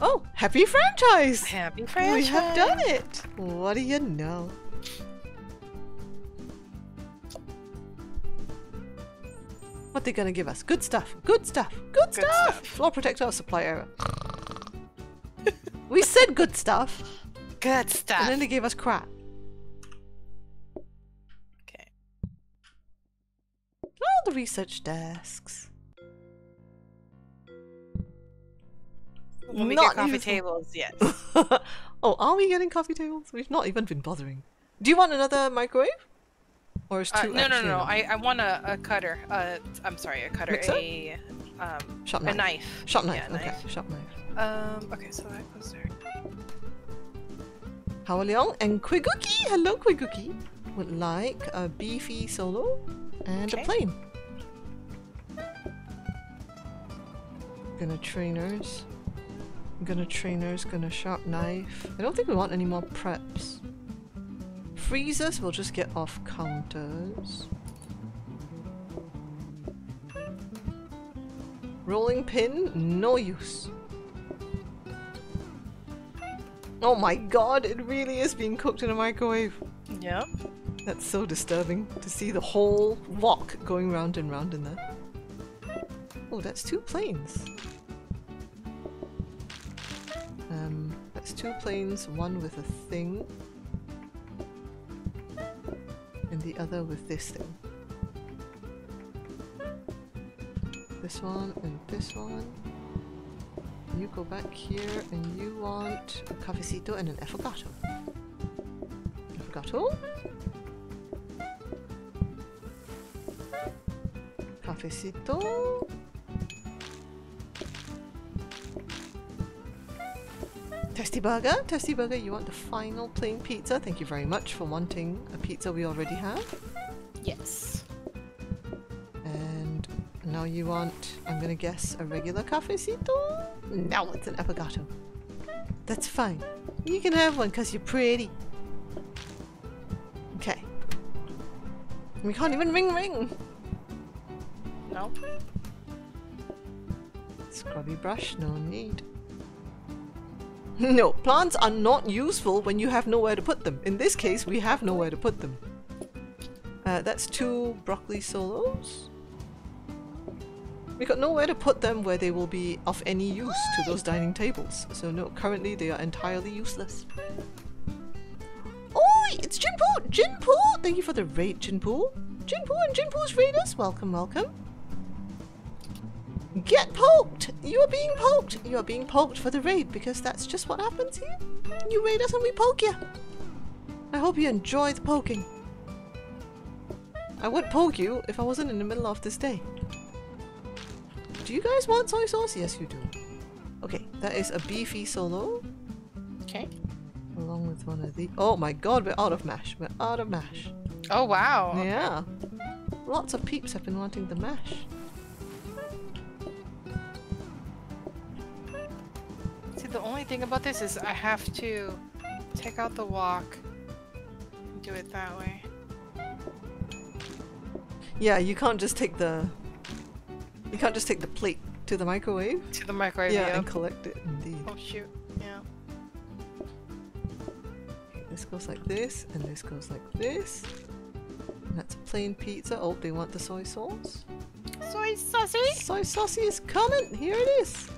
Oh, happy franchise! Happy franchise. We have done it! What do you know? What they gonna give us? Good stuff. Good stuff. Good, Good stuff. stuff. Floor protector, supply error. we said good stuff, Good stuff. and then they gave us crap. Okay. Oh, the research desks. When we Not get coffee useful. tables, yes. oh, are we getting coffee tables? We've not even been bothering. Do you want another microwave? Or is two Uh, no, no, actually no. I, I want a, a cutter. Uh, I'm sorry, a cutter. Mixer? A um, Shop a knife. knife. Shop knife. Yeah, okay, knife. shop knife. Um. Okay, so that goes there. Hao Leong and Quiguki, hello Quiguki, would like a beefy solo and Okay. a plain. Gonna trainers. Gonna trainers, gonna sharp knife. I don't think we want any more preps. Freezers, we'll just get off counters. Rolling pin, no use. Oh my god, it really is being cooked in a microwave. Yeah. That's so disturbing to see the whole wok going round and round in there. Oh, that's two plains. Um, that's two plains, one with a thing, and the other with this thing. This one and this one. You go back here and you want a cafecito and an affogato. Affogato? Cafecito. Testy Burger. Testy Burger, you want the final plain pizza? Thank you very much for wanting a pizza we already have. Yes. And now you want, I'm gonna guess, a regular cafecito? No, it's an affogato. That's fine. You can have one because you're pretty. Okay. We can't even ring ring. No. Scrubby brush, no need. No, plants are not useful when you have nowhere to put them. In this case, we have nowhere to put them. Uh, that's two broccoli solos. We got nowhere to put them where they will be of any use to those dining tables. So no, currently they are entirely useless. Oi, it's Jinpoo! Jinpoo! Thank you for the raid, Jinpoo. Jinpoo and Jinpoo's raiders, welcome, welcome. Get poked! You are being poked! You are being poked for the raid because that's just what happens here. You raid us and we poke you. I hope you enjoy the poking. I would poke you if I wasn't in the middle of this day. Do you guys want soy sauce? Yes, you do. Okay, that is a beefy solo Okay. along with one of the. Oh my god, we're out of mash. We're out of mash. Oh wow. Yeah. Lots of peeps have been wanting the mash. The only thing about this is I have to take out the walk and Do it that way. Yeah, you can't just take the. You can't just take the plate to the microwave. To the microwave. yeah, yeah. and collect it indeed. Oh shoot. Yeah. This goes like this, and this goes like this. And that's a plain pizza. Oh, they want the soy sauce. Soy saucy. Soy saucy is coming! Here it is!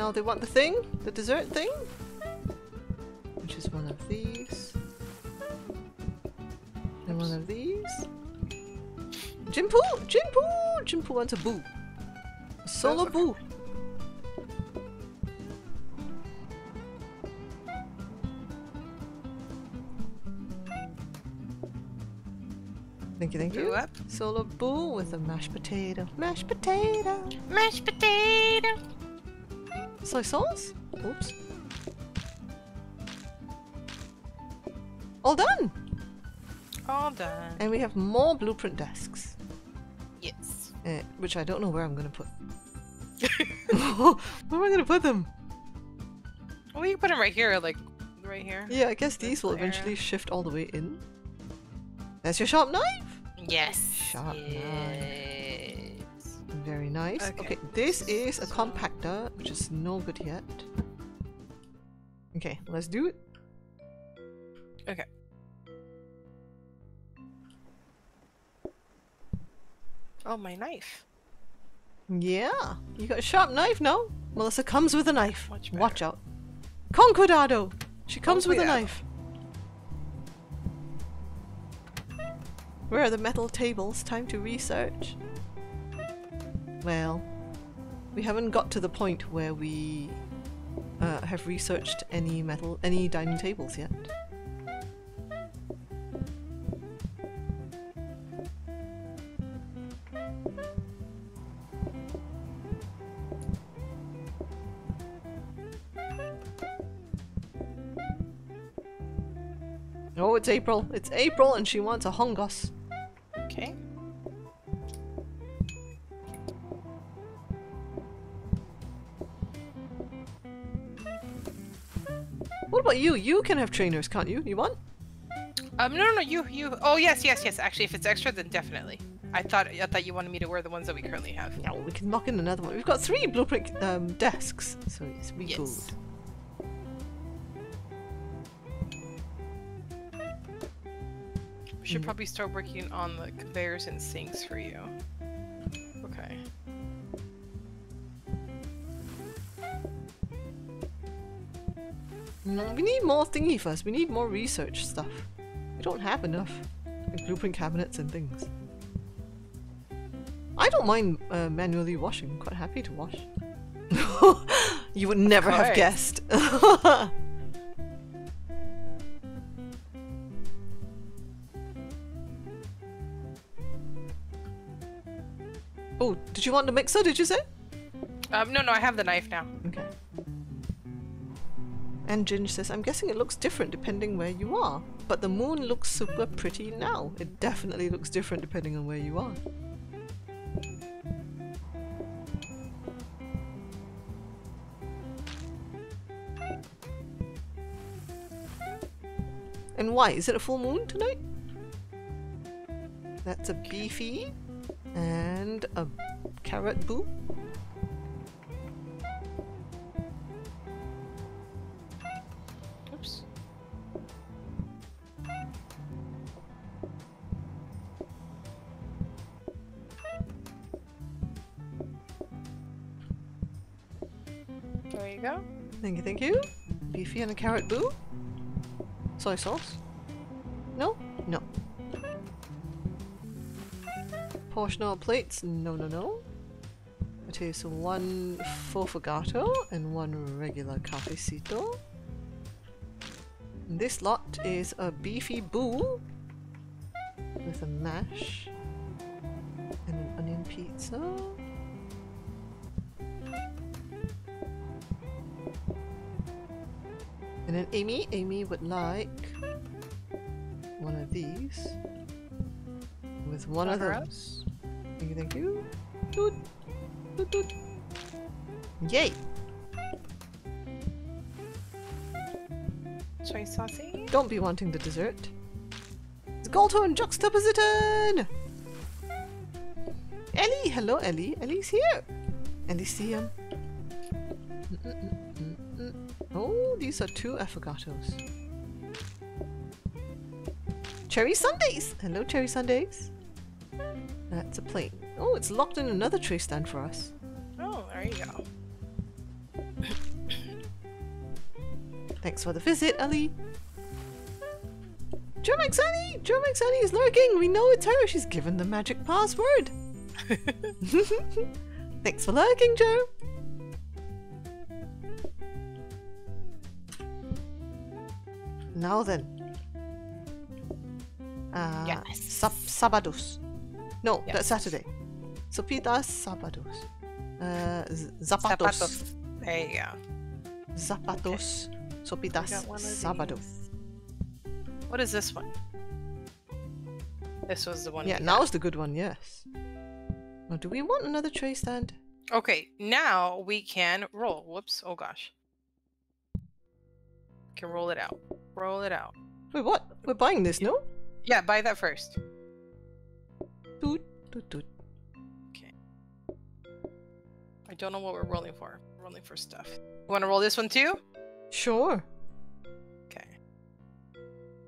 Now they want the thing, the dessert thing, which is one of these, and one of these. Jinpoo! Jinpoo! Jinpoo wants a boo. A solo boo. Thank you, thank you. up. Solo boo with a mashed potato. Mashed potato. Mashed potato. Soy sauce? Oops. All done! All done. And we have more blueprint desks. Yes. Uh, which I don't know where I'm gonna put. where am I gonna put them? Well, you can put them right here, like right here. Yeah, I guess these will there. eventually shift all the way in. That's your sharp knife? Yes. Sharp knife. Very nice. Okay. Okay, this is a compactor, which is no good yet. Okay, let's do it. Okay. Oh, my knife. Yeah, you got a sharp knife now. Melissa comes with a knife. Watch out. Concordado! She comes with a knife. Where are the metal tables? Time to research. Well, we haven't got to the point where we uh, have researched any metal, any dining tables yet. Oh, it's April. It's April and she wants a hongos. About you? You can have trainers, can't you? You want? Um, no, no, no, you, you. Oh, yes, yes, yes. Actually, if it's extra, then definitely. I thought, I thought you wanted me to wear the ones that we currently have. Yeah, well, we can lock in another one. We've got three blueprint um, desks, so it's we Yes. good. We should Mm. probably start working on the conveyors and sinks for you. Okay. We need more thingy first. We need more research stuff. We don't have enough like blueprint cabinets and things. I don't mind uh, manually washing. I'm quite happy to wash. you would never have guessed. oh, did you want the mixer? Did you say? Um, no, no, I have the knife now. And Ginge says, I'm guessing it looks different depending where you are. But the moon looks super pretty now. It definitely looks different depending on where you are. And why? Is it a full moon tonight? That's a beefy and a carrot boo. And a carrot boo. Soy sauce. No? No. Portion or plates? No, no, no. Okay, so one fofagato and one regular cafecito. And this lot is a beefy boo with a mash and an onion pizza. And then Amy, Amy would like one of these with one of those. Thank you, thank you. Doot, doot, doot. Yay! Soy saucy. Don't be wanting the dessert. It's Golto and Juxtapositon! Ellie! Hello, Ellie. Ellie's here. Elysium. Mm-mm-mm-mm-mm. Oh, these are two affogatos. Cherry Sundays! Hello, Cherry Sundays. That's a plate. Oh, it's locked in another tray stand for us. Oh, there you go. Thanks for the visit, Ellie. Germax Annie! Germax Annie is lurking! We know it's her! She's given the magic password! Thanks for lurking, Joe! Now then. Uh, Yes. sab- Sabados. No, Yes. that's Saturday. Sopitas Sabados. Uh, z- zapatos. Zapatos. There you go. Zapatos. Sopitas got Sabado. What is this one? This was the one. Yeah, now's the good one, yes. Now, do we want another tray stand? Okay, now we can roll. Whoops. Oh gosh. Can roll it out. Roll it out. Wait, what? We're buying this, no? Yeah, buy that first. Toot, toot, toot. Okay. I don't know what we're rolling for. We're rolling for stuff. You want to roll this one too? Sure. Okay.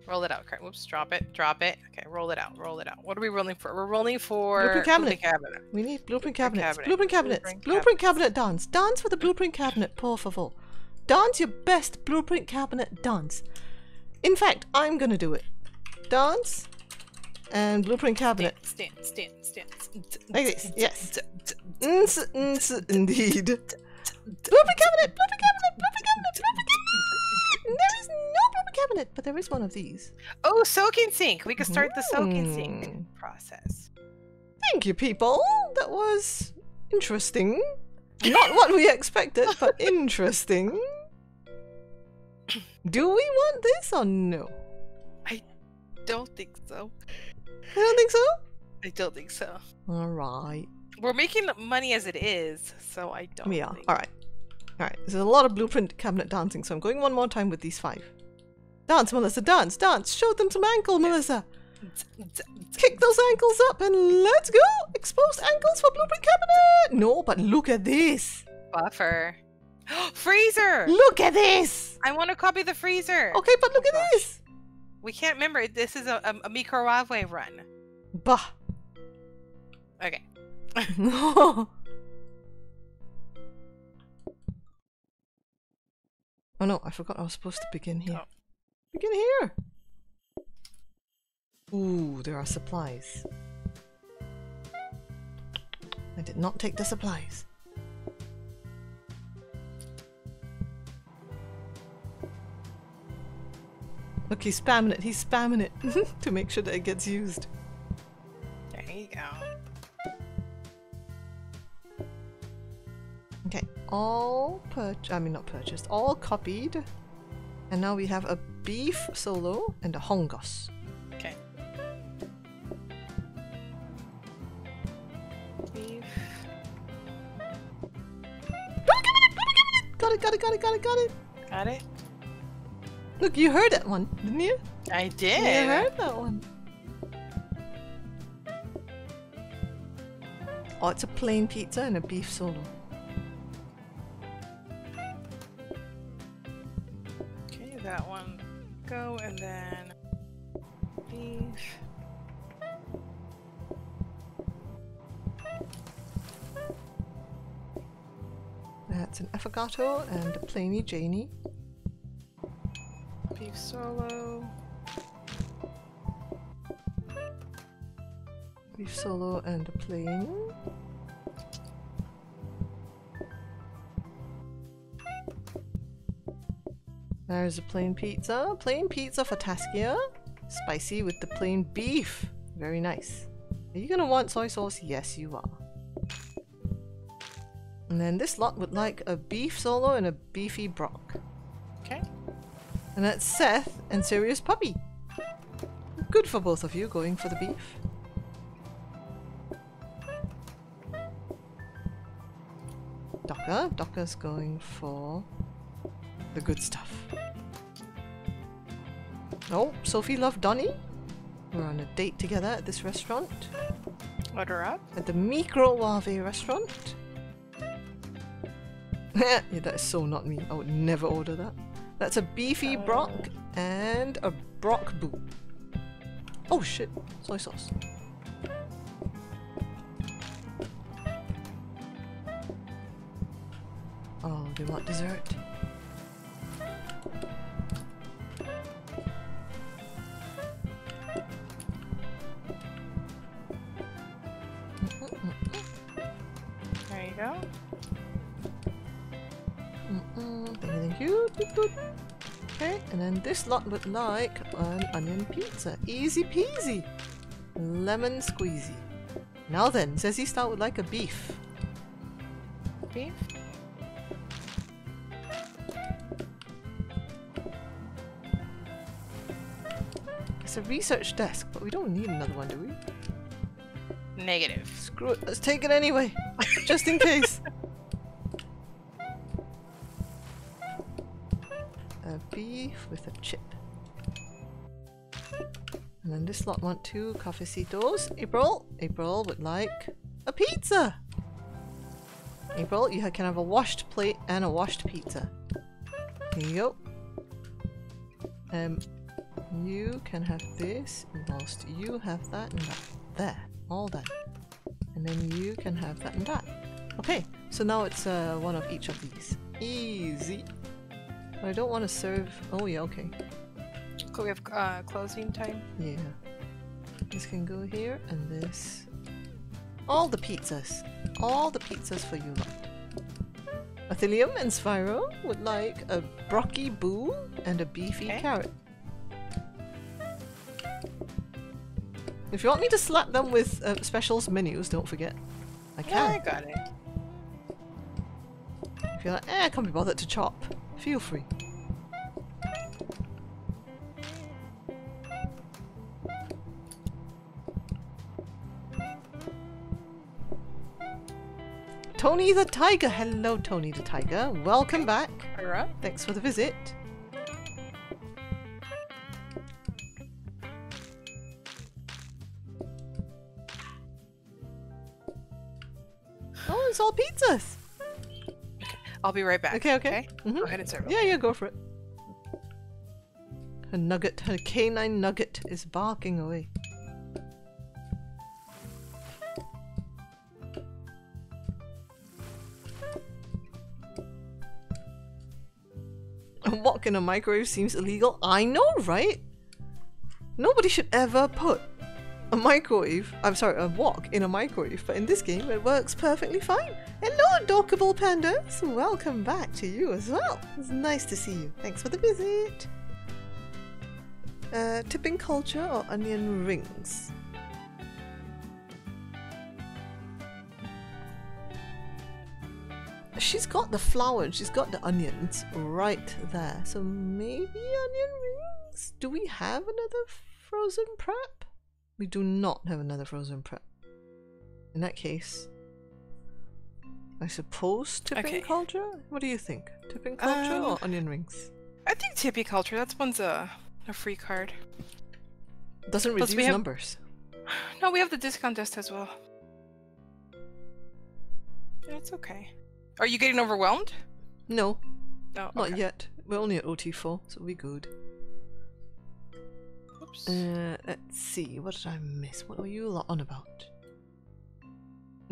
Roll it out. Okay. Whoops. Drop it. Drop it. Okay. Roll it out. Roll it out. What are we rolling for? We're rolling for Blueprint cabinet. cabinet. We need blueprint cabinets. cabinet. Blueprint cabinets. Blueprint Blueprint cabinet dance. Dance for the blueprint cabinet, por favor. Dance your best blueprint cabinet dance. In fact, I'm gonna do it. Dance and blueprint cabinet. Stand, stand, stand. Like this, yes. Ns, ns, indeed. Blueprint cabinet, blueprint cabinet, blueprint cabinet, blueprint cabinet. There is no blueprint cabinet, but there is one of these. Oh, soak and sink. We could start the soak and sink Hmm. process. Thank you, people. That was interesting. Not what we expected, but interesting. Do we want this or no? I don't think so. I don't think so. I don't think so. All right. We're making money as it is, so I don't. We are. think- All right. All right. There's a lot of blueprint cabinet dancing, so I'm going one more time with these five. Dance, Melissa. Dance, dance. Show them some ankle, Melissa. Kick those ankles up and let's go. Exposed ankles for blueprint cabinet. No, but look at this. Buffer. freezer! Look at this. I want to copy the freezer. Okay, but look Oh, at gosh. this. We can't remember. This is a, a, a microwave run. Bah. Okay. Oh no, I forgot I was supposed to begin here. Oh. Begin here. Ooh, there are supplies. I did not take the supplies. Look, he's spamming it. He's spamming it to make sure that it gets used. There you go. Okay, all purch I mean not purchased, all copied. And now we have a beef solo and a hongos. Okay. Beef. Got it, got it, got it, got it, got it. Got it? Look, you heard that one, didn't you? I did. You heard that one. Oh, it's a plain pizza and a beef solo. Okay, that one go and then beef. That's an affogato and a plainy Janie. Beef solo. Solo and a plain. There's a plain pizza. Plain pizza for Taskia. Spicy with the plain beef. Very nice. Are you gonna want soy sauce? Yes, you are. And then this lot would like a beef solo and a beefy brock. And that's Seth and Serious Puppy. Good for both of you going for the beef. Docker. Docker's going for the good stuff. Oh, Sophie loved Donnie. We're on a date together at this restaurant. Order up. At the Microwave restaurant. yeah, that is so not me. I would never order that. That's a beefy oh. brock and a brock boo. Oh shit, soy sauce. Oh, they want dessert. There you go. You, toot. Okay, and then this lot would like an onion pizza. Easy peasy. Lemon squeezy. Now then, Zezzy Stout would like a beef. Beef. It's a research desk, but we don't need another one, do we? Negative. Screw it, let's take it anyway. Just in case. With a chip. And then this lot want two cafecitos. April, April would like a pizza. April, you can have a washed plate and a washed pizza. Here you go. Um, you can have this, whilst you have that and that. There, all done. And then you can have that and that. Okay, so now it's uh, one of each of these. Easy. I don't want to serve. Oh yeah, okay. We have uh, closing time. Yeah. This can go here, and this. All the pizzas. All the pizzas for you lot. Athelium and Spyro would like a brocky boo and a beefy Okay. carrot. If you want me to slap them with uh, specials menus, don't forget. I can. Yeah, I got it. If you're like, eh, I can't be bothered to chop, feel free. Tony the Tiger! Hello, Tony the Tiger. Welcome back. Alright. Thanks for the visit. Oh, it's all pizzas. I'll be right back. Okay, okay. Mhm. Go ahead and serve. Yeah, yeah, go for it. Her nugget, her canine nugget is barking away. A wok in a microwave seems illegal. I know, right? Nobody should ever put a microwave, I'm sorry, a wok in a microwave, but in this game it works perfectly fine. Hello, Dockable Pandas! Welcome back to you as well. It's nice to see you. Thanks for the visit. Uh, tipping culture or onion rings? She's got the flour and she's got the onions right there. So maybe onion rings? Do we have another frozen prep? We do not have another frozen prep. In that case, I suppose tipping Okay. culture? What do you think? Tipping culture Um, or onion rings? I think Tippy Culture, that's one's a, a free card. Doesn't plus reduce have- numbers. No, we have the discount disc as well. It's okay. Are you getting overwhelmed? No, No. not okay. yet. We're only at OT4, so we good. Oops. Uh, let's see. What did I miss? What were you lot on about?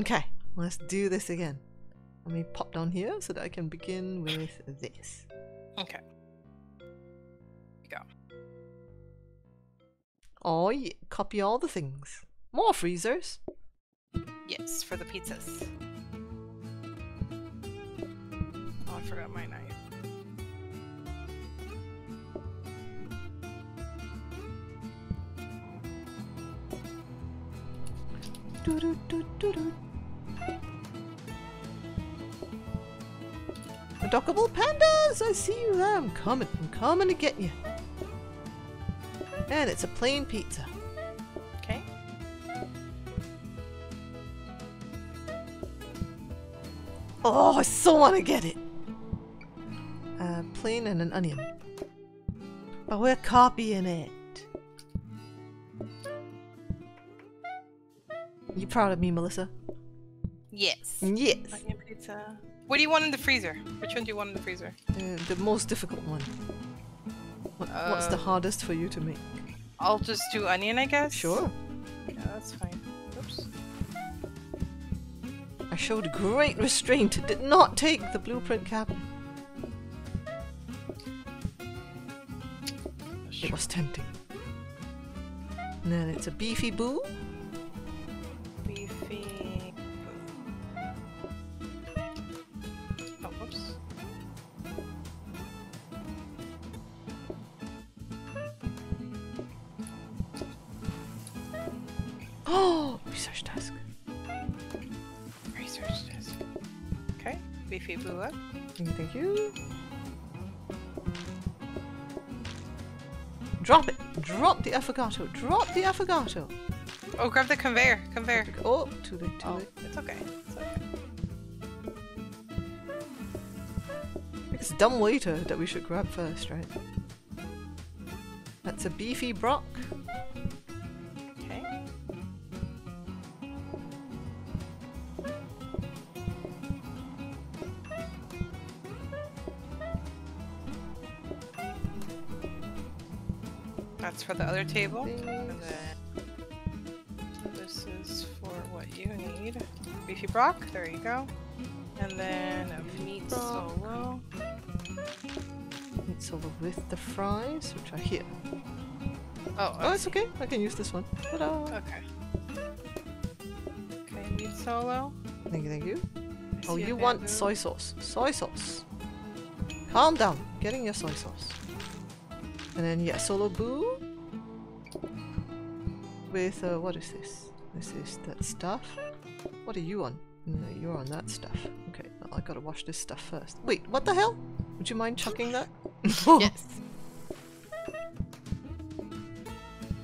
Okay, let's do this again. Let me pop down here so that I can begin with this. okay. Go. Oh yeah, copy all the things. More freezers. Yes, for the pizzas. Oh, I forgot my knife. Dockable pandas! I see you there. I'm coming. I'm coming to get you. And it's a plain pizza. Okay. Oh, I so want to get it. Uh, plain and an onion. But we're copying it. Proud of me, Melissa? Yes. Yes. Onion pizza. What do you want in the freezer? Which one do you want in the freezer? Uh, the most difficult one. What, what's the Um, hardest for you to make? I'll just do onion, I guess. Sure. Yeah, that's fine. Oops. I showed great restraint. Did not take the blueprint cabinet. It was tempting. And then it's a beefy boo. Oh, research desk. Research desk. Okay. Beefy blew up. Thank you. Drop it! Drop the affogato! Drop the affogato! Oh, grab the conveyor. Conveyor. Oh, too late, too Oh, late. it's okay. It's okay. It's dumb waiter that we should grab first, right? That's a beefy brock. For the other table. And then this is for what you need. Beefy Brock, there you go. And then a meat Brock. solo. Meat solo with the fries, which are here. Oh, Oh, it's okay. I can use this one. Okay. Okay, meat solo. Thank you, thank you. I Oh, you want bamboo. soy sauce. Soy sauce. Calm down. Getting your soy sauce. And then, yeah, solo boo. With, uh, what is this? This is that stuff. What are you on? No, you're on that stuff. Okay, well, I gotta wash this stuff first. Wait, what the hell? Would you mind chucking that? Yes.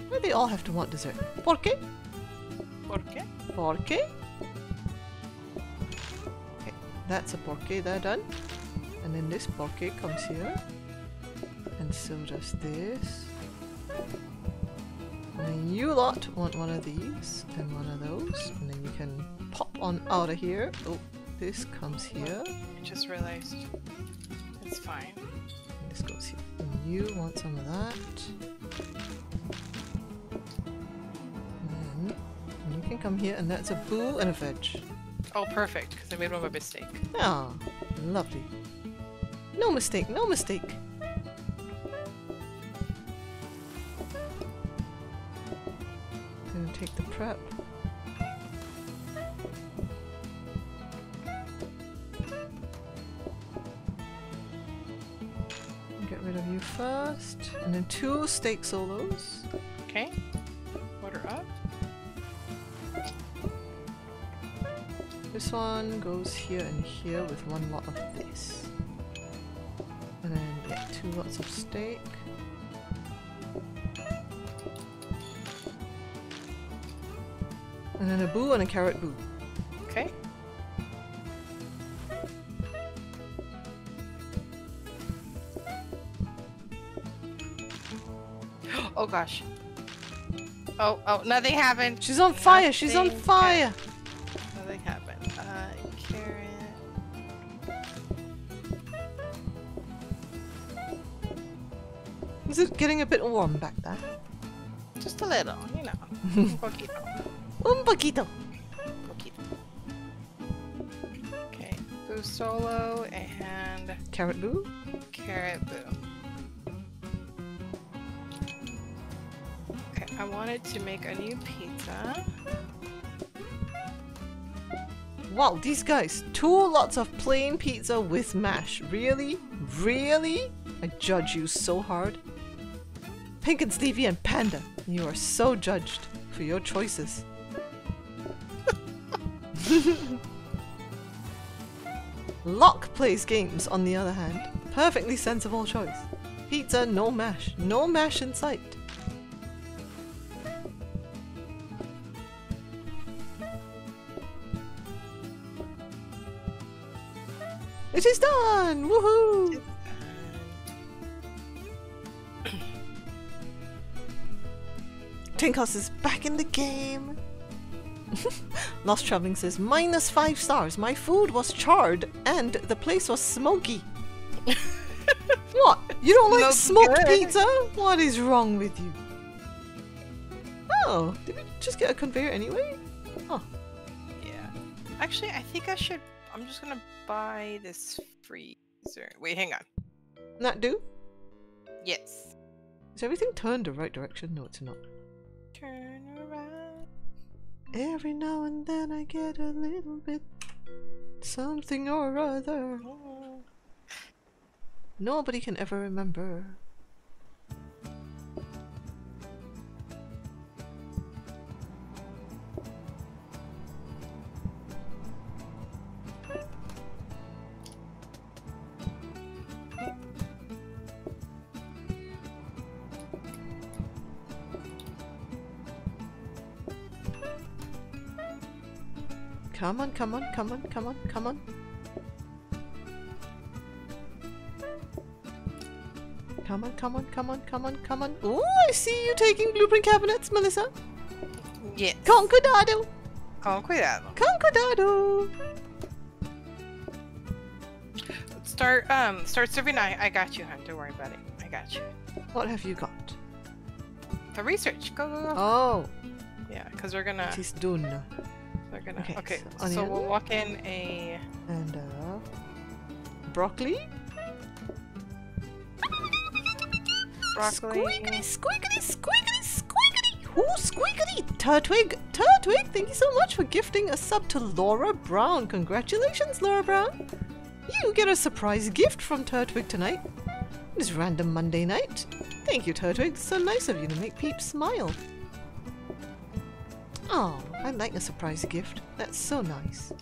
Why do they all have to want dessert? ¿Por qué? ¿Por qué? ¿Por qué? Okay, that's a por porqué there done. And then this porqué comes here. And so does this. You lot want one of these and one of those. And then you can pop on out of here. Oh, this comes here. I just realized. It's fine. And this goes here. And you want some of that. And then and you can come here and that's a boo and a veg. Oh, perfect, because I made one by mistake. Ah, lovely. No mistake, no mistake. Gonna take the prep. Get rid of you first, and then two steak solos. Okay. Order up. This one goes here and here with one lot of this. And then, yeah, two lots of steak. And then a boo and a carrot boo. Okay. Oh gosh. Oh, oh, nothing happened. She's on fire! She's on Nothing fire! Nothing happened. Uh, carrot. Is it getting a bit warm back there? Just a little, you know. Un poquito. Un poquito! Poquito. Okay. Boo solo and Carrot boo? carrot boo. Okay, I wanted to make a new pizza. Wow, these guys. Two lots of plain pizza with mash. Really? Really? I judge you so hard. Pink and Stevie and Panda, you are so judged for your choices. Locke plays games, on the other hand. Perfectly sensible choice. Pizza, no mash. No mash in sight. It is done! Woohoo! Tinkos is back in the game. Lost Traveling says minus five stars. My food was charred and the place was smoky. what? You don't like smoked pizza? What is wrong with you? Oh, did we just get a conveyor anyway? Oh. Yeah. Actually, I think I should. I'm just gonna buy this freezer. Wait, hang on. That do? Yes. Is everything turned the right direction? No, it's not. Turn. Every now and then I get a little bit something or other. Oh. Nobody can ever remember. Come on, come on, come on, come on, come on. Come on, come on, come on, come on, come on. Ooh, I see you taking blueprint cabinets, Melissa. Yes. Con cuidado! Con cuidado. Con cuidado! Start um start serving. I I got you, hon. Don't worry about it. I got you. What have you got? the research. Go, go, go. Oh, Yeah, because we're gonna. it is done. We're gonna. Okay, Okay, so so, we'll walk in a. And uh, broccoli. Broccoli. Squiggity, squiggity, squiggity, squiggity. Ooh, squiggity. Turtwig, Turtwig, thank you so much for gifting a sub to Laura Brown. Congratulations, Laura Brown. You get a surprise gift from Turtwig tonight. This random Monday night. Thank you, Turtwig. So nice of you to make Peep smile. Oh, I like a surprise gift. That's so nice.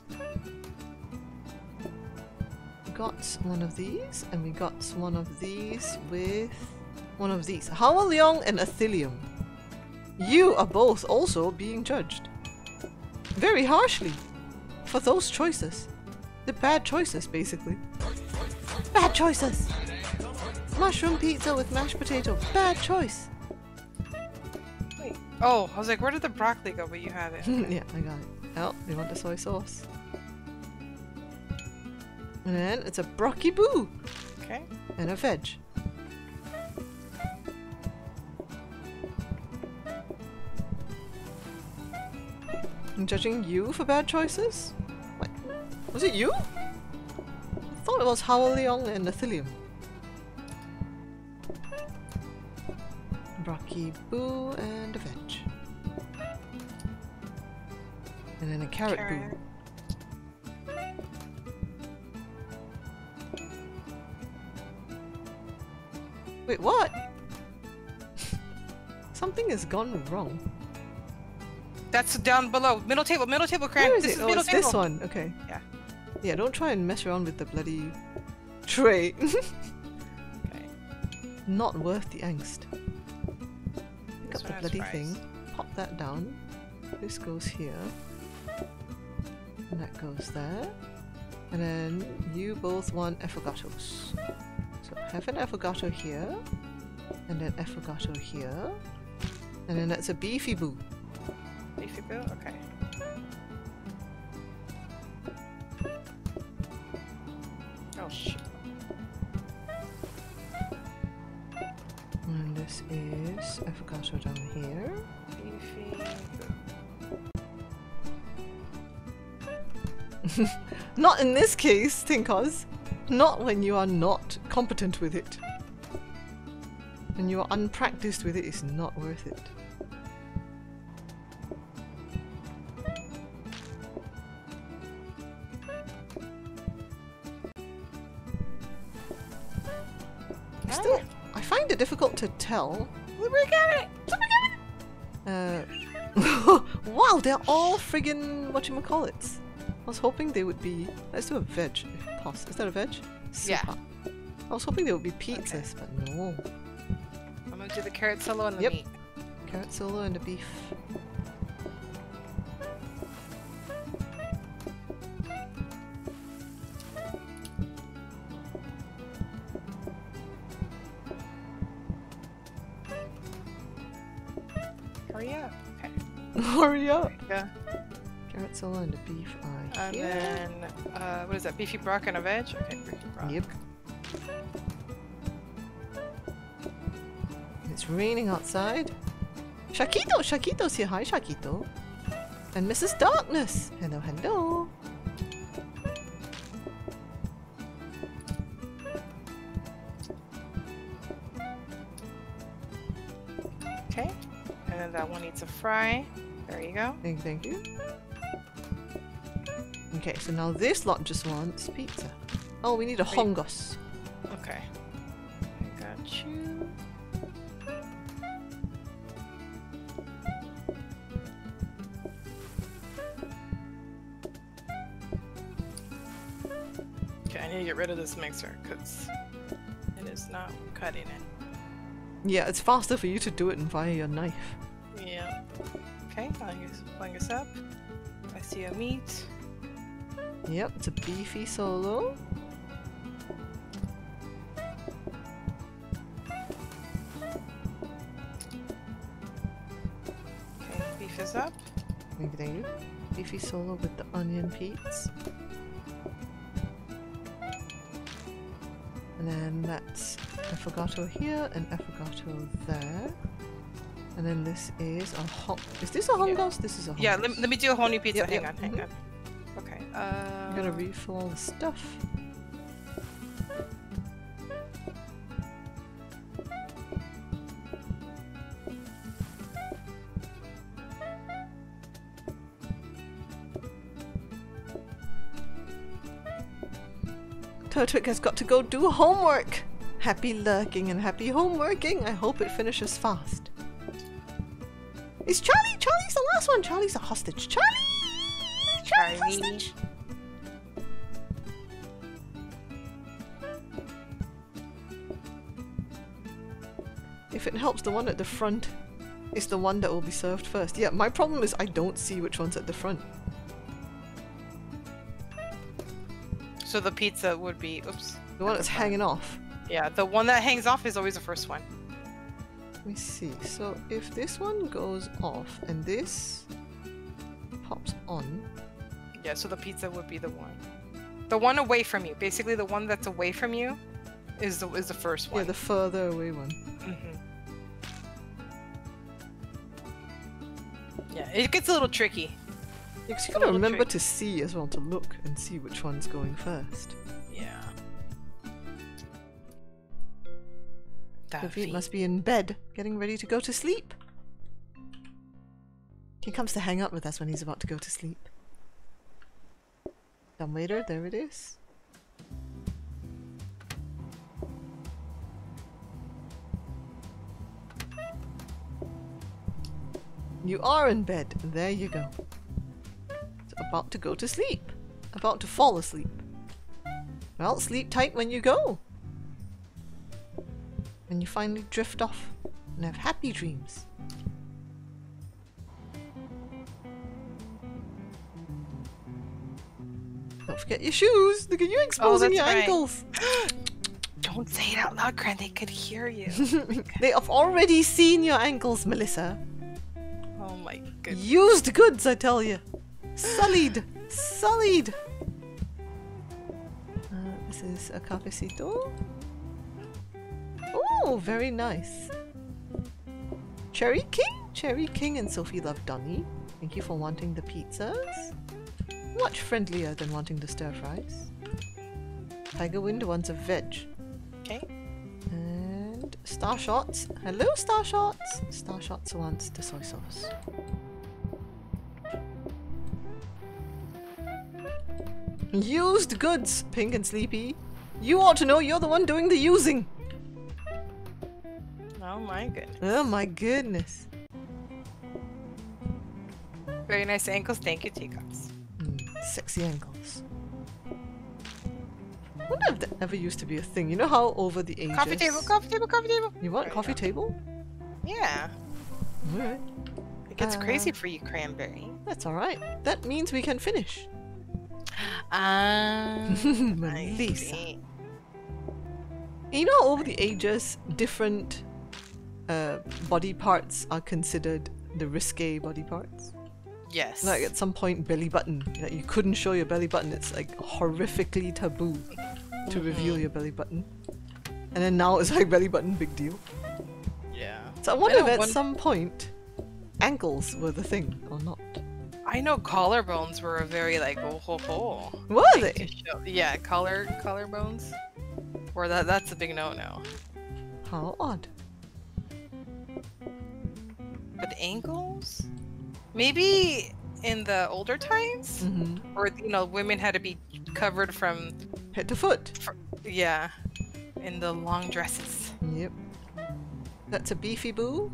We got one of these, and we got one of these with one of these. Howell Leong and Athelium. You are both also being judged. Very harshly. For those choices. The bad choices, basically. Bad choices! Mushroom pizza with mashed potato. Bad choice. Wait. Oh, I was like, where did the broccoli go? But you have it. yeah, I got it. Oh, you want the soy sauce? And then it's a brocky boo Okay. and a veg. I'm judging you for bad choices? What? Was it you? I thought it was Leong and Athelium. Brocky boo and a veg. And then a carrot, Carrot. Wait, what? Something has gone wrong. That's down below. Middle table. Middle table. Cran. Where is this it? is Oh, middle it's table. this one. Okay. Yeah. Yeah, don't try and mess around with the bloody tray. Okay. Not worth the angst. Pick This up the bloody thing. Pop that down. This goes here. And that goes there. And then you both want affogatos. So have an affogato here. And then affogato here. And then that's a beefy boo. Beefy boo. Okay. Not in this case, Tinkos. Not when you are not competent with it. When you are unpracticed with it, it's not worth it. I Still, I find it difficult to tell. Uh, wow, they're all friggin' whatchamacallits. I was hoping they would be. Let's do a veg if possible. Is that a veg? Yeah. I was hoping they would be pizzas, but no. I'm gonna do the carrot solo and the Yep. meat. Carrot solo and the beef. And the beef And here. then, uh, what is that? Beefy brock and a veg? Okay, beefy brock. Yep. It's raining outside. Shakito! Shakito's here. Hi, Shakito. And Mrs. Darkness. Hello, hello. Okay. And then that one needs a fry. There you go. Thank, thank you. Okay, so now this lot just wants pizza. Oh, we need a hongos. Okay. I got you. Okay, I need to get rid of this mixer because it is not cutting it. Yeah, it's faster for you to do it via your knife. Yeah. Okay, this, pulling this up. I see a meat. Yep, it's a beefy solo. Okay, beef is up. Thank. Beefy solo with the onion peats. And then that's affogato here and affogato there. And then this is a hot. Is this a hongos? This is a hongos. Yeah, let, let me do a whole new pizza. Yep, hang yep, on, hang mhm. on. Uh, I'm gonna refill all the stuff. Turtwig has got to go do homework. Happy lurking and happy homeworking. I hope it finishes fast. Is Charlie? Charlie's the last one. Charlie's a hostage. Charlie! Charlie, Charlie. hostage. It helps, the one at the front is the one that will be served first. Yeah, my problem is I don't see which one's at the front. So the pizza would be. Oops. The one that's hanging off. Yeah, the one that hangs off is always the first one. Let me see. So if this one goes off and this pops on, Yeah, so the pizza would be the one. The one away from you. Basically, the one that's away from you is the is the first one. yeah, the further away one. It gets a little tricky. You gotta remember tricky. to see as well to look and see which one's going first. Yeah. David must be in bed, getting ready to go to sleep. He comes to hang out with us when he's about to go to sleep. Dumbwaiter, there it is. You are in bed. There you go. It's about to go to sleep. About to fall asleep. Well, sleep tight when you go. When you finally drift off and have happy dreams. Don't forget your shoes. Look at you oh, exposing that's your right. ankles. Don't say it out loud, Grant. They could hear you. they have already seen your ankles, Melissa. Goodness. Used goods, I tell you. Sullied. Sullied. Uh, this is a cafecito. Oh, very nice. Cherry King? Cherry King and Sophie Love Donny. Thank you for wanting the pizzas. Much friendlier than wanting the stir fries. Tiger Wind wants a veg. Okay. And Star Shots. Hello, Star Shots. Star Shots wants the soy sauce. Used goods, Pink and Sleepy. You ought to know you're the one doing the using. Oh my goodness. Oh my goodness. Very nice ankles. Thank you, teacups. Mm, sexy ankles. I wonder if that ever used to be a thing. You know how over the ages... Coffee table, coffee table, coffee table. You want you coffee go. table? Yeah. Alright. It gets crazy Uh, for you, cranberry. That's alright. That means we can finish. Um, Melissa. You know, over the ages, different uh, body parts are considered the risque body parts. Yes. Like at some point, belly button. That you couldn't show your belly button. It's like horrifically taboo to reveal your belly button. And then now it's like belly button, big deal. yeah. So I wonder know if at one- some point, ankles were the thing or not. I know collarbones were a very like oh ho ho. They? show- Yeah, collar collarbones. Or that that's a big no no. How odd. But ankles? Maybe in the older times, hmm or you know, women had to be covered from Head to foot. yeah, in the long dresses. Yep. That's a beefy boo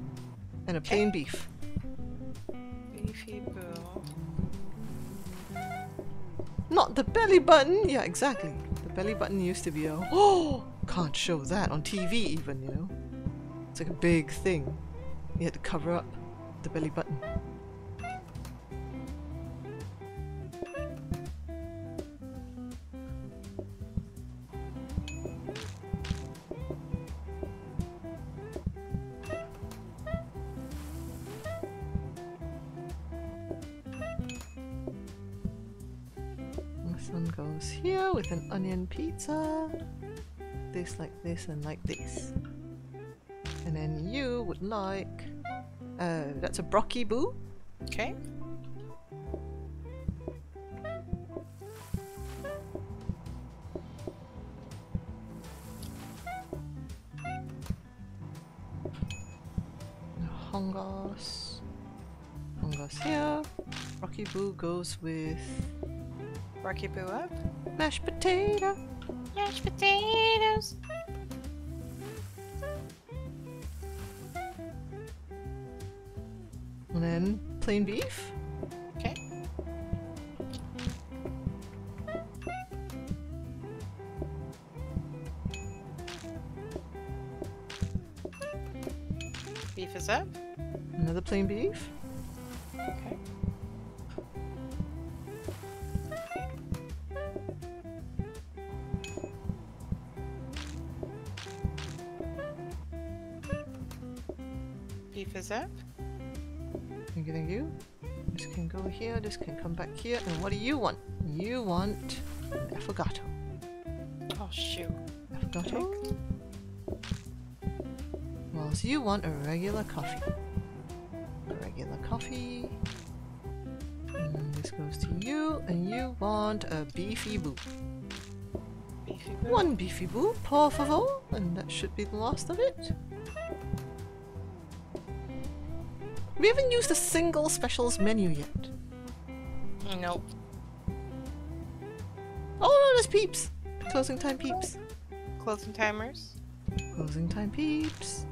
and a plain beef. Beefy boo. Not the belly button. Yeah, exactly. The belly button used to be a oh can't show that on TV even, you know. It's like a big thing. You had to cover up the belly button. Goes here with an onion pizza. This like this and like this. And then you would like Uh, that's a Brocky Boo. Okay. Hongos. Hongos here. Rocky Boo goes with Rocky Boo up. mashed potato. Mashed potatoes. And then plain beef. Come back here. And what do you want? You want an affogato. Oh shoot. Affogato? Whilst you want a regular coffee. A regular coffee. And this goes to you, and you want a beefy boo. Beefy boo. One beefy boo, por favor. And that should be the last of it. We haven't used a single specials menu yet. Oh no, there's peeps! Closing time peeps. Closing timers. Closing time peeps.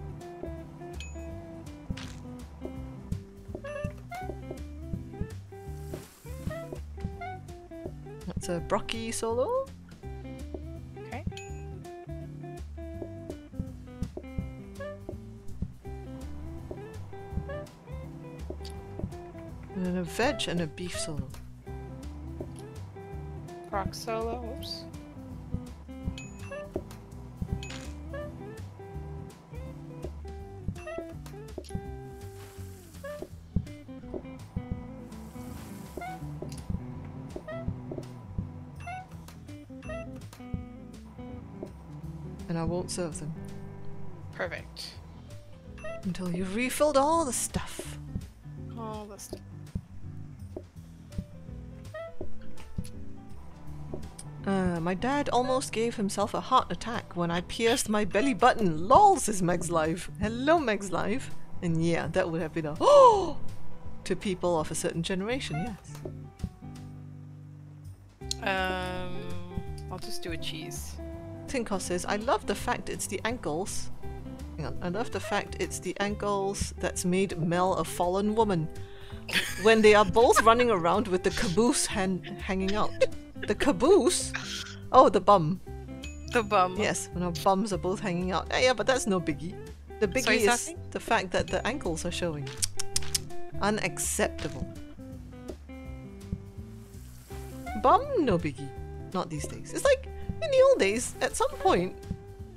That's a Brocky solo. Okay. And then a veg and a beef solo. Rock solo. And I won't serve them Perfect. until you've refilled all the stuff. My dad almost gave himself a heart attack when I pierced my belly button. Lols is Meg's live. Hello, Meg's live. And yeah, that would have been a oh to people of a certain generation. Yes. Um, I'll just do a cheese. Tinkos says, I love the fact it's the ankles. Hang on. I love the fact it's the ankles that's made Mel a fallen woman. when they are both running around with the caboose hand hanging out. The caboose? Oh, the bum. The bum. Yes, when our bums are both hanging out. Eh, yeah, but that's no biggie. The biggie is the fact that the ankles are showing. Unacceptable. Bum, no biggie. Not these days. It's like in the old days, at some point,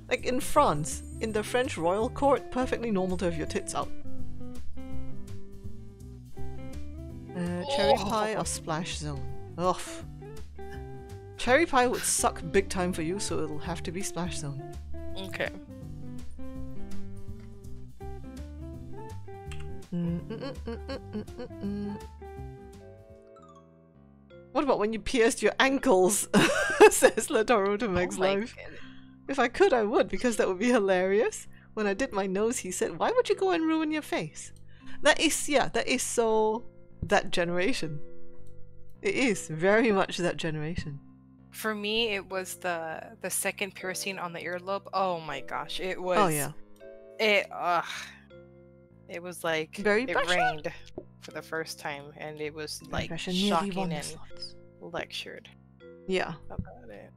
like in France, in the French royal court, perfectly normal to have your tits out. Uh, cherry pie or splash zone? Ugh. Cherry pie would suck big time for you, so it'll have to be splash zone. Okay. Mm, mm, mm, mm, mm, mm. What about when you pierced your ankles? says Latoro to Meg's Oh life. If I could, I would, because that would be hilarious. When I did my nose, he said, Why would you go and ruin your face? That is, yeah, that is so that generation. It is very much that generation. For me, it was the the second piercing on the earlobe. Oh my gosh, it was. Oh, yeah. It ugh. It was like Very it rained for the first time, and it was like Impression shocking and lectured Yeah, about it.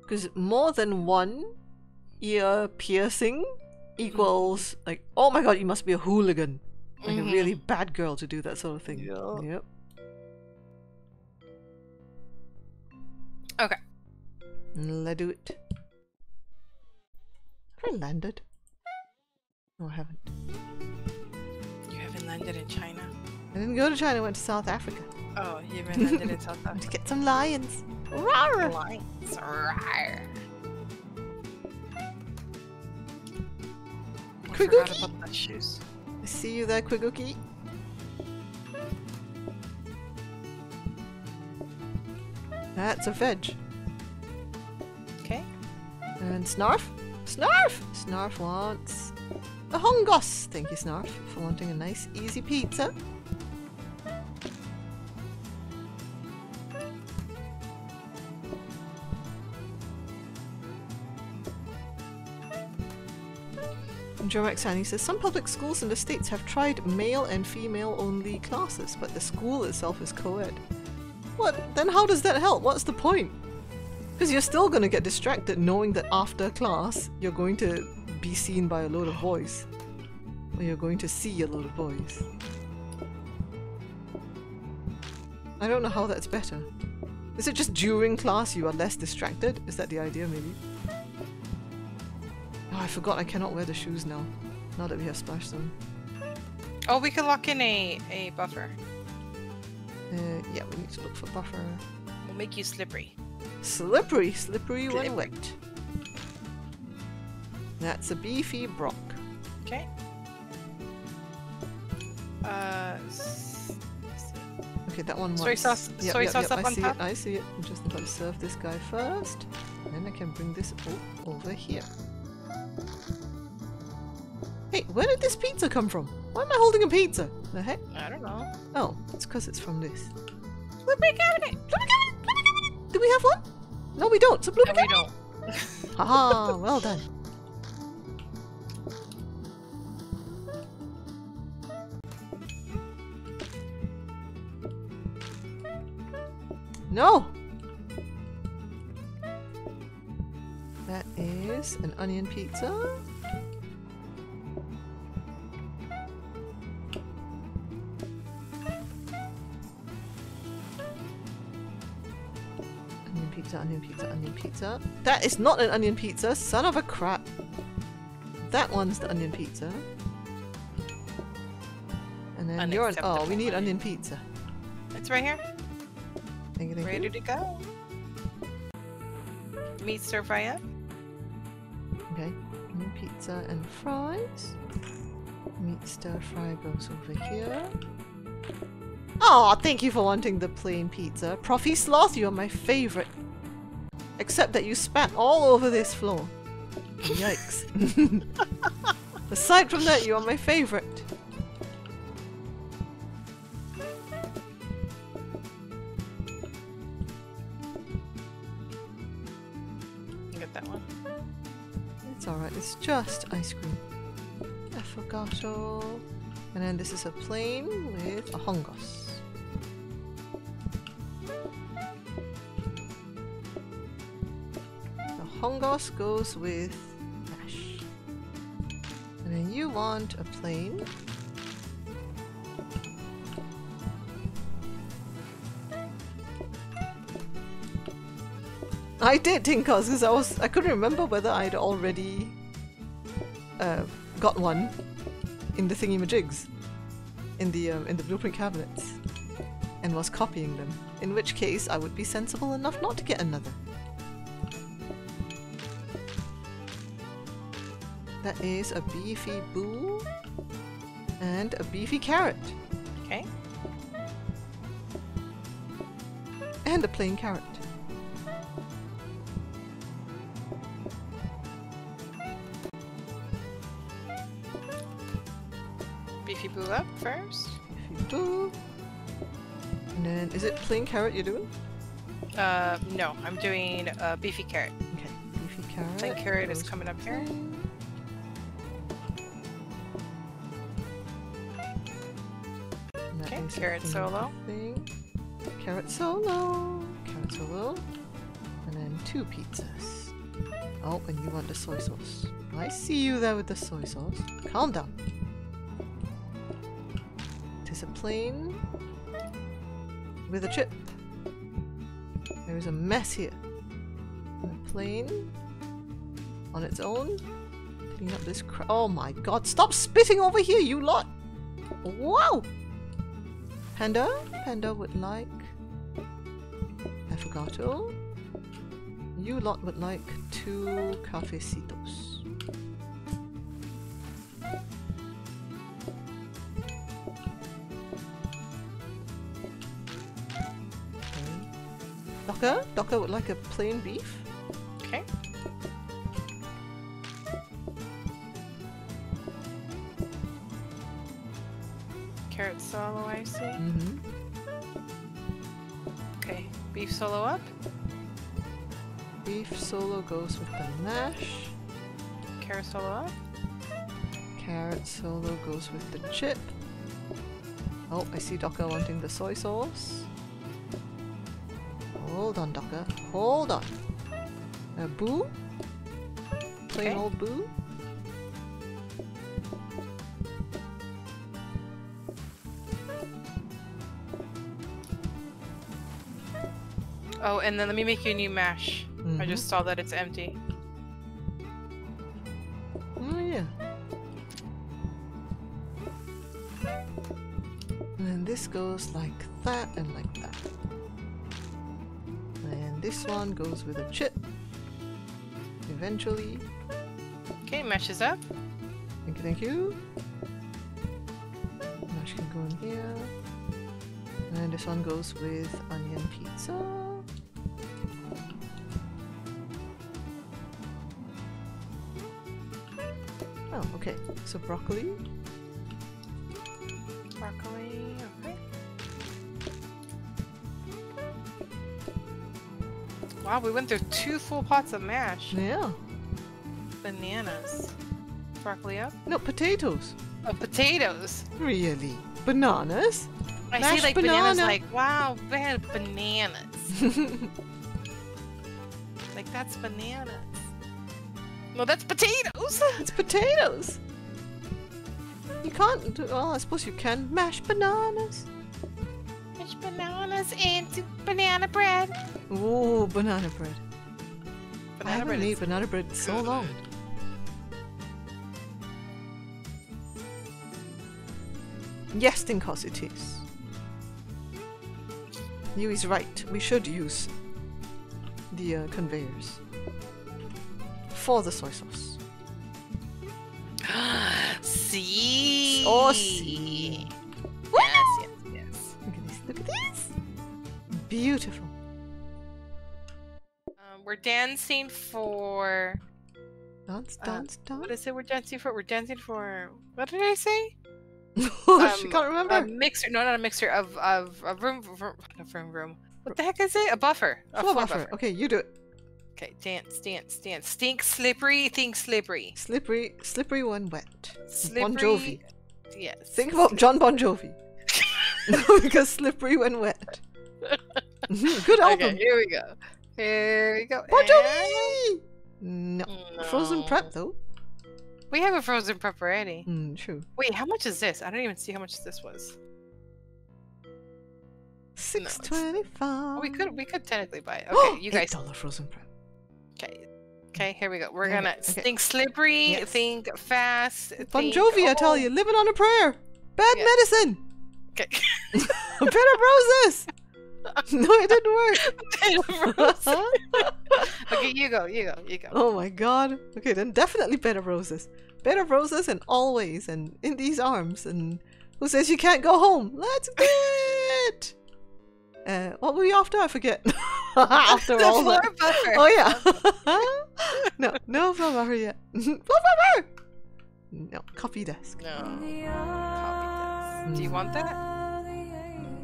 because more than one ear piercing equals, like, oh my god, you must be a hooligan. Like Mhm. a really bad girl to do that sort of thing. Yup. Yep. Okay. Let's do it. Have I landed? No, I haven't. You haven't landed in China. I didn't go to China, I went to South Africa. Oh, you haven't landed in South Africa. to get some lions. Rawr! Lions. Rawr. I Quick forgot cookie. about the shoes. see you there, Quiguki. That's a veg. Okay. And Snarf? Snarf! Snarf wants a hongos. Thank you, Snarf, for wanting a nice, easy pizza. And Joe Maxani says some public schools in the States have tried male and female only classes, but the school itself is co ed. What? Then how does that help? What's the point? Because you're still going to get distracted knowing that after class you're going to be seen by a load of boys. Or you're going to see a load of boys. I don't know how that's better. Is it just during class you are less distracted? Is that the idea maybe? Oh, I forgot I cannot wear the shoes now. Now that we have Splash them. Oh, we could lock in a, a buffer. Uh, yeah, we need to look for buffer. We'll make you slippery. Slippery, slippery when wet. That's a beefy Brock. Okay. Uh, Okay, that one Soy wants- sauce- Yep, soy yep, sauce yep, up I on see top? it, I see it. I'm just about to serve this guy first. Then I can bring this over here. Hey, where did this pizza come from? Why am I holding a pizza? The heck? I don't know. Oh, it's because it's from this. Slippery cabinet! Bloomy cabinet! Bloomy cabinet! Do we have one? No, we don't. It's a bloomy No, we don't. Haha, well done. No! That is an onion pizza. Pizza, onion pizza, onion pizza. That is not an onion pizza, son of a crap. That one's the onion pizza. And then you're an oh, we need onion. pizza. It's right here. Thank you, thank Ready you. to go. Meat stir fry up. Okay, onion pizza and fries. Meat stir fry goes over here. Oh, thank you for wanting the plain pizza. Profi Sloth, you are my favorite. Except that you spat all over this floor. Yikes. Aside from that, you are my favorite. Get that one. It's alright, it's just ice cream. Affogato. And then this is a plain with a hongos. Goes with. And then you want a plain. I did Tinkers because I was I couldn't remember whether I'd already uh, got one in the thingy majigs in the um, in the blueprint cabinets and was copying them. In which case, I would be sensible enough not to get another. That is a beefy boo and a beefy carrot Okay. and a plain carrot. Beefy boo up first. Beefy boo. And then, is it plain carrot you're doing? Uh, no, I'm doing uh, beefy carrot. Okay, beefy carrot. Plain carrot is coming up here. Carrot solo. everything. Carrot solo. Carrot solo. And then two pizzas. Oh, and you want the soy sauce. I see you there with the soy sauce. Calm down. It is a plain with a chip. There is a mess here. A plain on its own. Clean up this cra- Oh my god, stop spitting over here, you lot! Wow! Panda? Panda would like... Affogato. You lot would like two cafecitos. Docker? Docker would like a plain beef? Beef solo up. Beef solo goes with the mash. Carrot solo up. Carrot solo goes with the chip. Oh, I see Docker wanting the soy sauce. Hold on, Docker. Hold on. Uh, boo? Plain Okay. old boo? Oh, and then let me make you a new mash. I Mhm. just saw that it's empty. Oh yeah. And then this goes like that and like that. And this one goes with a chip. Eventually. Okay, mash is up. Thank you, thank you. Mash can go in here. And this one goes with onion pizza. So broccoli. Broccoli. Okay. Wow, we went through two full pots of mash. Yeah. Bananas. Broccoli up. No, potatoes. Oh, potatoes. Really? Bananas? I Mashed see like bananas like, wow, man, bananas. like that's bananas. No, that's potatoes. it's potatoes. You can't. Do, well, I suppose you can mash bananas. Mash bananas into banana bread. Oh, banana bread. I haven't bread made banana bread in so long. Yes, Dinkos, it is. You is right. We should use the uh, conveyors for the soy sauce. see. Oh, see. Yes, yes, yes. Look at this. Look at this. Beautiful. Um, we're dancing for. Dance, Uh, dance, What dance. is it? We're dancing for. We're dancing for. What did I say? oh, she um, can't remember. A mixer. No, not a mixer of of a room. room room. Room. What the heck is it? A buffer. A Floor floor buffer. Okay, you do it. Okay, dance, dance, dance. Stink slippery, think slippery. Slippery, slippery when wet. Slippery. Bon Jovi. Yes. Think about John Bon Jovi. no, because slippery when wet. Mhm, Good album. Okay, here we go. Here we go. Bon Jovi. No. Frozen prep though. We have a frozen prep already. Mm, true. Wait, how much is this? I don't even see how much this was. Six twenty-five. Oh, we could we could technically buy it. Okay, you guys. dollar frozen prep. Okay. Okay, here we go. We're Okay, gonna okay. think slippery, Yes. think fast. Bon think- Jovi, I tell oh, you, living on a prayer. Bad Yeah. medicine. Okay. Bed of roses. no, it didn't work. okay, you go, you go, you go. oh my god. Okay, then definitely bed of roses. Bed of roses and always and in these arms and who says you can't go home? Let's get it. Uh, what were we after? I forget. after the all floor that. buffer. Oh yeah. no, no floor buffer yet. floor buffer. No, copy desk. No. Copy this. Do you want that?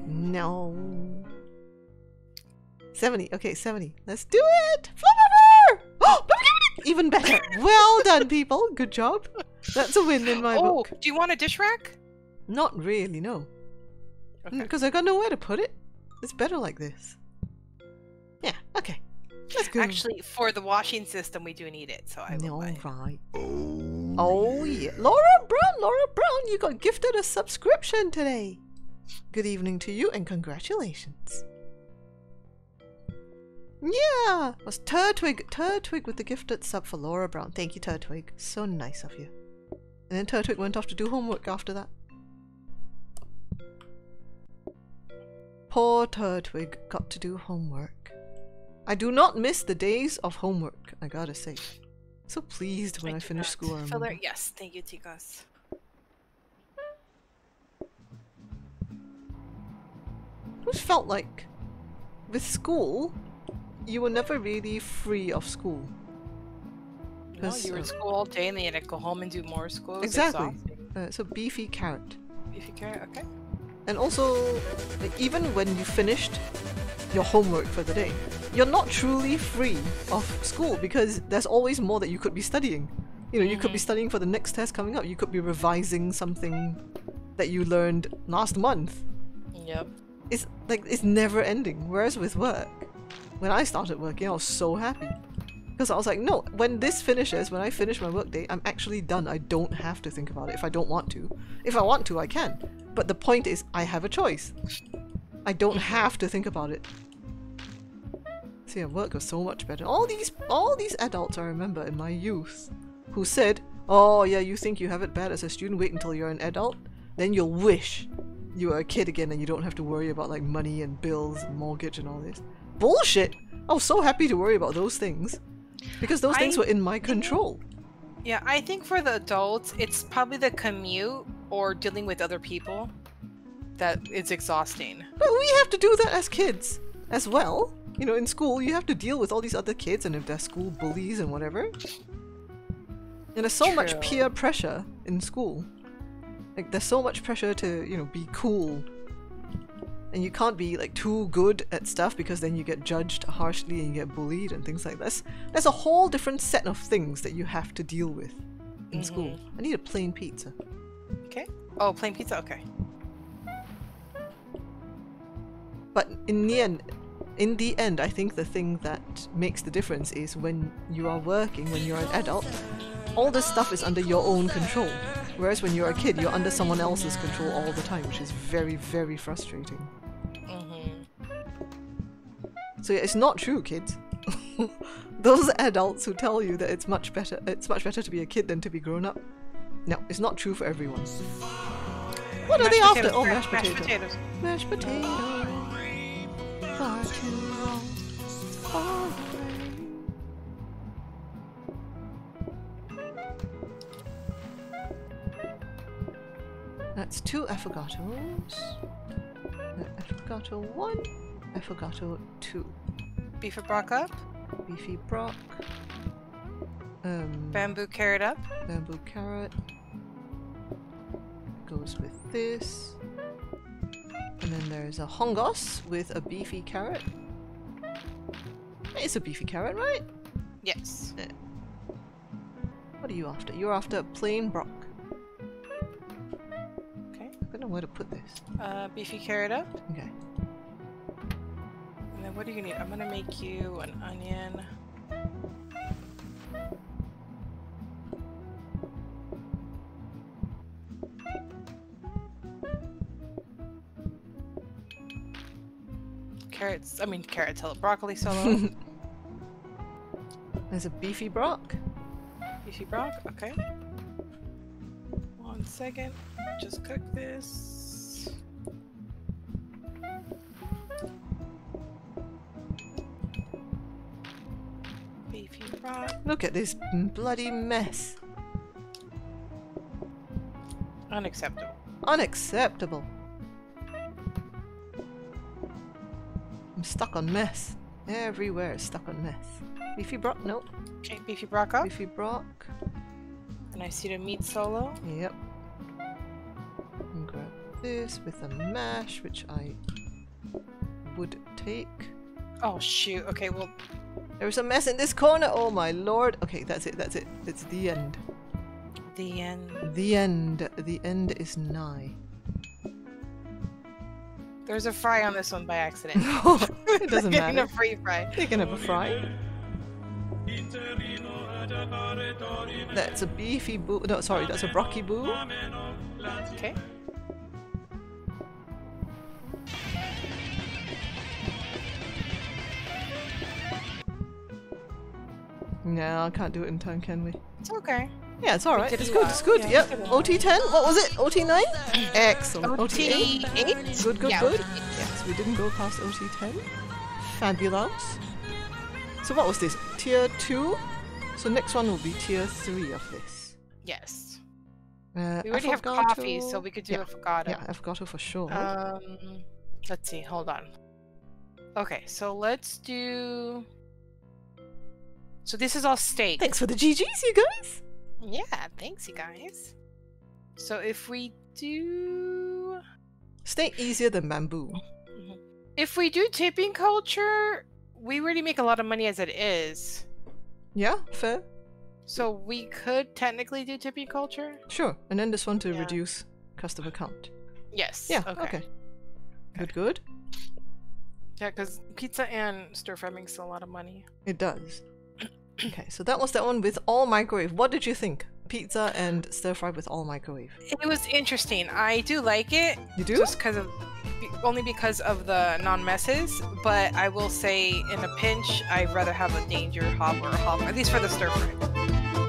No. 70. Okay, 70. Let's do it! Floor buffer! Oh, even better. Well done, people. Good job. That's a win in my oh, book. do you want a dish rack? Not really, no. Okay. Because I got nowhere to put it. It's better like this. Yeah, okay. Let's go. Actually, for the washing system, we do need it, so I will no, buy it. right. Oh, oh yeah. Laura Brown, Laura Brown, you got gifted a subscription today. Good evening to you and congratulations. Yeah, it was Turtwig, Turtwig with the gifted sub for Laura Brown. Thank you, Turtwig. So nice of you. And then Turtwig went off to do homework after that. Poor Turtwig got to do homework. I do not miss the days of homework, I gotta say. So pleased when I, do finish school. I Filler, yes, thank you, Ticos. Who's felt like with school, you were never really free of school. No, you were uh, in school all day and then you had to go home and do more school. Exactly. Uh, so beefy carrot. If you care, okay. And also, like, even when you finished your homework for the day, you're not truly free of school because there's always more that you could be studying. You know, you could be mm-hmm. studying for the next test coming up. You could be revising something that you learned last month. Yep. It's like it's never ending. Whereas with work, when I started working, I was so happy because I was like, no, when this finishes, when I finish my workday, I'm actually done. I don't have to think about it if I don't want to. If I want to, I can. But the point is, I have a choice. I don't have to think about it. See, at work was so much better. All these, all these adults I remember in my youth, who said, "Oh yeah, you think you have it bad as a student? Wait until you're an adult, then you'll wish you were a kid again and you don't have to worry about like money and bills and mortgage and all this." Bullshit! I was so happy to worry about those things because those things were in my control. Yeah, I think for the adults, it's probably the commute or dealing with other people that is exhausting. But we have to do that as kids as well. You know, in school, you have to deal with all these other kids and if they're school bullies and whatever. And there's so much peer pressure in school. Like, there's so much pressure to, you know, be cool. And you can't be, like, too good at stuff because then you get judged harshly and you get bullied and things like this. There's a whole different set of things that you have to deal with in mm. school. I need a plain pizza. Okay. Oh, plain pizza. Okay. But in the end, in the end, I think the thing that makes the difference is when you are working, when you're an adult, all this stuff is under your own control. Whereas when you're a kid, you're under someone else's control all the time, which is very, very frustrating. So yeah, it's not true, kids. Those adults who tell you that it's much better, it's much better to be a kid than to be grown up. No, it's not true for everyone. What are they after? Oh, mashed Mashed potato. potatoes. Mashed potatoes. Far too long. Far. That's two affogatos. Affogato one, affogato two. Beef and brock up. Beefy brock. Um, Bamboo carrot up. bamboo carrot goes with this. And then there's a hongos with a beefy carrot. It's a beefy carrot, right? Yes. What are you after? You're after a plain brock. Okay. I don't know where to put this. Uh, beefy carrot up. Okay. What do you need? I'm gonna make you an onion. Carrots. I mean carrots. Hello, broccoli solo. There's a beefy brock. beefy brock. Okay. One second. Just cook this. Look at this bloody mess. Unacceptable. Unacceptable. I'm stuck on mess. Everywhere is stuck on mess. Beefy brock? Nope. Okay, beefy brock up. Beefy brock. And I see the meat solo. Yep. And grab this with a mash, which I would take. Oh shoot. Okay, well, There's a mess in this corner. Oh my lord. Okay, that's it. That's it. It's the end. the end. The end. The end is nigh. There's a fry on this one by accident. it doesn't Getting matter. a free fry. Can have a fry. That's a beefy boo. No, sorry, that's a brocky boo. Okay. No, I can't do it in time, can we? It's okay. Yeah, it's alright. did It's good, it's good. Yeah, we yep. did. OT10? What was it? OT9? Excellent. OT OT8? Good, good, Yeah, good. OT8. Yes, we didn't go past OT10. Fabulous. So what was this? Tier 2? So next one will be tier 3 of this. Yes. Uh, We already have coffee, so we could do yeah, avocado. Yeah, avocado for sure. Um, let's see. Hold on. Okay, so let's do. So this is all steak. Thanks for the GGs, you guys. Yeah, thanks, you guys. So if we do, Steak easier than bamboo. Mm-hmm. if we do tipping culture, we already make a lot of money as it is. Yeah, fair. So we could technically do tipping culture. Sure. And then this one to Yeah. reduce customer count. Yes. Yeah, Okay. okay. Good, good. Yeah, because pizza and stir fry makes a lot of money. It does. Okay, so that was that one with all microwave. What did you think? Pizza and stir fry with all microwave. It was interesting. I do like it. You do? Just because of, only because of the non-messes. But I will say, in a pinch, I'd rather have a danger hob or a hob, at least for the stir fry.